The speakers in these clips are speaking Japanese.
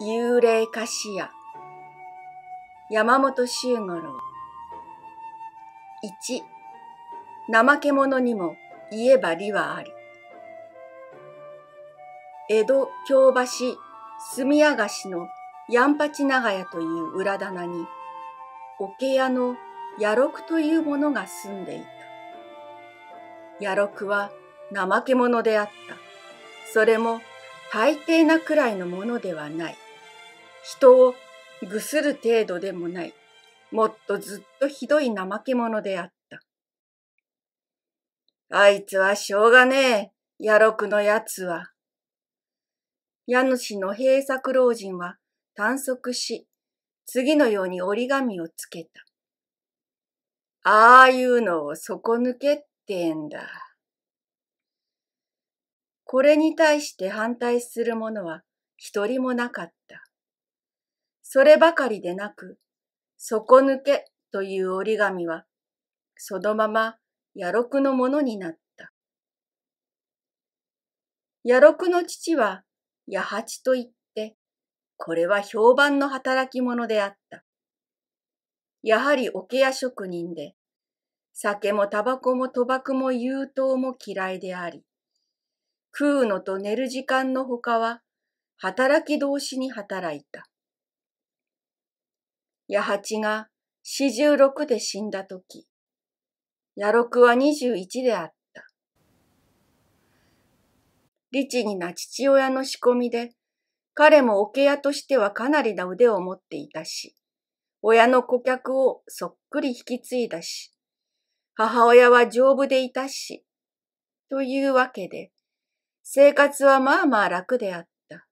幽霊菓子屋山本周五郎。一怠け者にも言えば利はあり。江戸京橋住谷菓子のやんぱち長屋という裏棚に桶屋の野六という者が住んでいた。野六は怠け者であった。それも大抵なくらいのものではない。人をぐする程度でもない、もっとずっとひどい怠け者であった。あいつはしょうがねえ、野六のやつは。家主の閉作老人は短足し、次のように折り紙をつけた。ああいうのを底抜けってんだ。これに対して反対する者は一人もなかった。そればかりでなく、底抜けという折り紙は、そのまま野六のものになった。野六の父は、八八と言って、これは評判の働き者であった。やはり桶屋職人で、酒もタバコも賭博も優等も嫌いであり、食うのと寝る時間のほかは、働き同士に働いた。八八が四十六で死んだとき、八六は二十一であった。律儀な父親の仕込みで、彼も桶屋としてはかなりな腕を持っていたし、親の顧客をそっくり引き継いだし、母親は丈夫でいたし、というわけで、生活はまあまあ楽であった。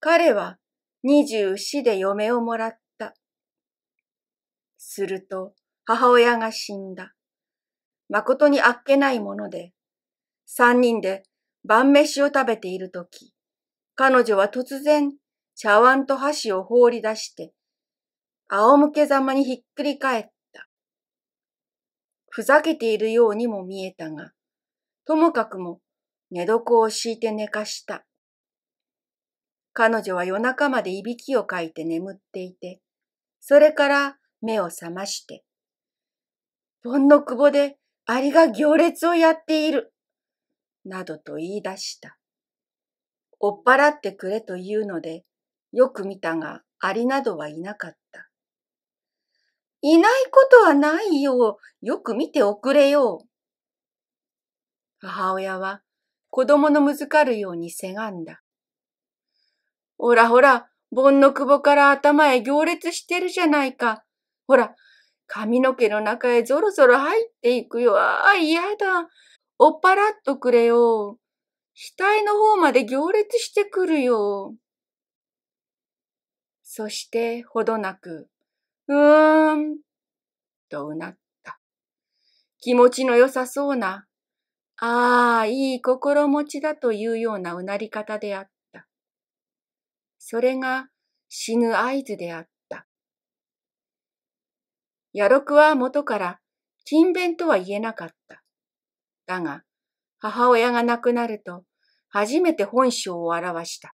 彼は二十四で嫁をもらった。すると母親が死んだ。誠にあっけないもので、三人で晩飯を食べているとき、彼女は突然茶碗と箸を放り出して、仰向けざまにひっくり返った。ふざけているようにも見えたが、ともかくも寝床を敷いて寝かした。彼女は夜中までいびきをかいて眠っていて、それから目を覚まして、盆の久保でアリが行列をやっている、などと言い出した。追っ払ってくれというので、よく見たが、アリなどはいなかった。いないことはないよ。よく見ておくれよ。母親は子供のむずかるようにせがんだ。ほらほら、盆の窪から頭へ行列してるじゃないか。ほら、髪の毛の中へぞろぞろ入っていくよ。ああ、嫌だ。おっぱらっとくれよ。額の方まで行列してくるよ。そしてほどなく、うーん、とうなった。気持ちの良さそうな、ああ、いい心持ちだというようなうなり方であった。それが死ぬ合図であった。野六は元から勤勉とは言えなかった。だが、母親が亡くなると、初めて本性を表した。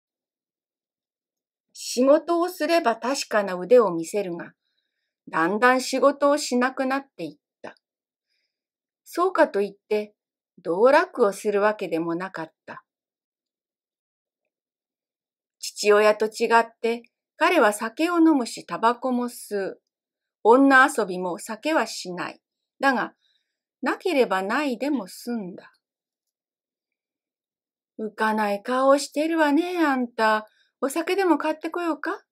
仕事をすれば確かな腕を見せるが、だんだん仕事をしなくなっていった。そうかといって、道楽をするわけでもなかった。父親と違って彼は酒を飲むしタバコも吸う。女遊びも酒はしない。だが、なければないでも済んだ。浮かない顔をしてるわね、あんた。お酒でも買ってこようか？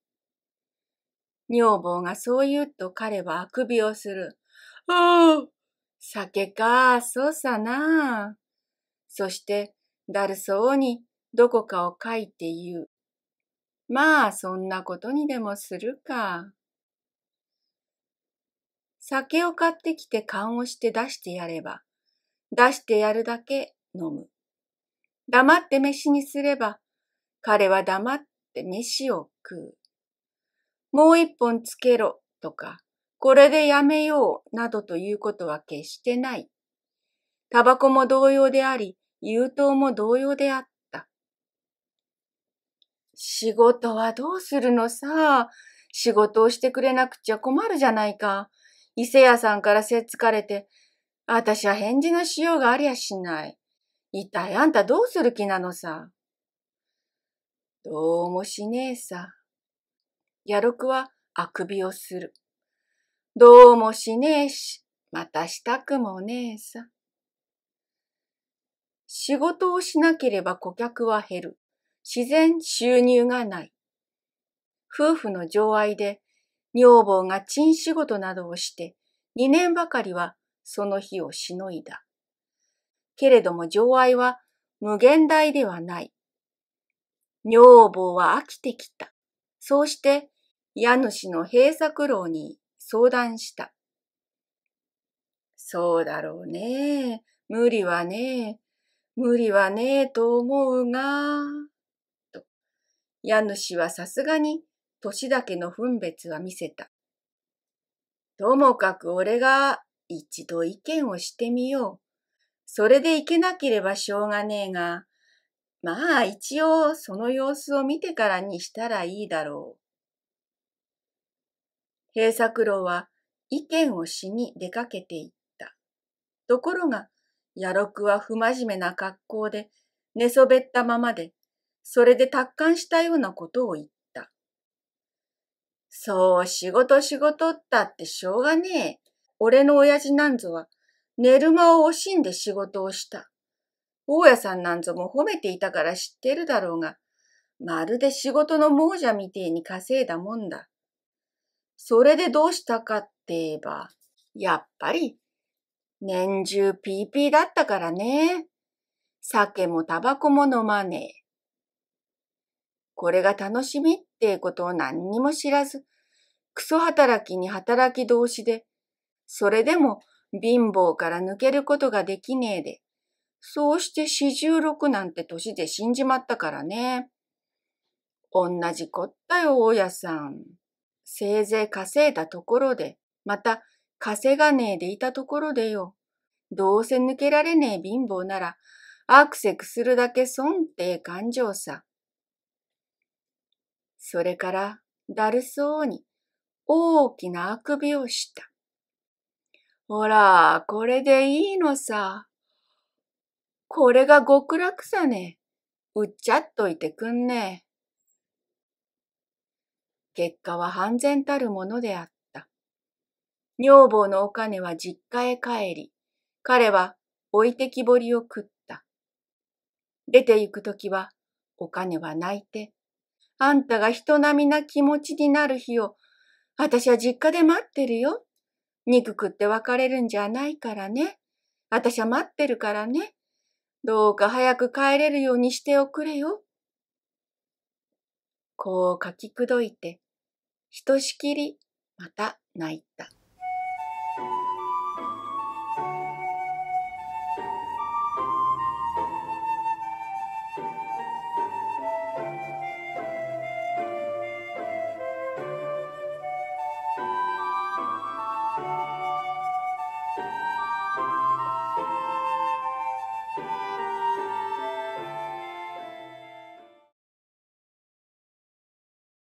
女房がそう言うと彼はあくびをする。ああ、酒か、そうさな。そして、だるそうにどこかを書いて言う。まあ、そんなことにでもするか。酒を買ってきて勘をして出してやれば、出してやるだけ飲む。黙って飯にすれば、彼は黙って飯を食う。もう一本つけろとか、これでやめようなどということは決してない。タバコも同様であり、優等も同様であった。仕事はどうするのさ？仕事をしてくれなくちゃ困るじゃないか。伊勢屋さんからせっつかれて、私は返事のしようがありゃしない。一体あんたどうする気なのさ？どうもしねえさ。やろくはあくびをする。どうもしねえし、またしたくもねえさ。仕事をしなければ顧客は減る。自然収入がない。夫婦の情愛で女房が賃仕事などをして二年ばかりはその日をしのいだ。けれども情愛は無限大ではない。女房は飽きてきた。そうして家主の閉鎖楼に相談した。そうだろうね。無理はね。無理はねえと思うが、家主はさすがに年だけの分別は見せた。ともかく俺が一度意見をしてみよう。それでいけなければしょうがねえが、まあ一応その様子を見てからにしたらいいだろう。平作郎は意見をしに出かけていった。ところが、野六は不真面目な格好で寝そべったままで、それで達観したようなことを言った。そう、仕事仕事ったってしょうがねえ。俺の親父なんぞは寝る間を惜しんで仕事をした。大家さんなんぞも褒めていたから知ってるだろうが、まるで仕事の亡者みてえに稼いだもんだ。それでどうしたかって言えば、やっぱり、年中ピーピーだったからね。酒もタバコも飲まねえ。これが楽しみってことを何にも知らず、クソ働きに働き同士で、それでも貧乏から抜けることができねえで、そうして四十六なんて年で死んじまったからね。同じこったよ、大家さん。せいぜい稼いだところで、また稼がねえでいたところでよ。どうせ抜けられねえ貧乏なら、アクセクするだけ損って感情さ。それから、だるそうに、大きなあくびをした。ほら、これでいいのさ。これが極楽さね。うっちゃっといてくんね。結果は半然たるものであった。女房のお金は実家へ帰り、彼は置いてきぼりを食った。出て行くときは、お金は泣いて、あんたが人並みな気持ちになる日を、私は実家で待ってるよ。憎くって別れるんじゃないからね。私は待ってるからね。どうか早く帰れるようにしておくれよ。こう書きくどいて、ひとしきりまた泣いた。